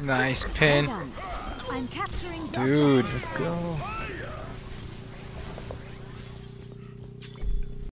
Nice pin. Dude, let's go.